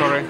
sorry.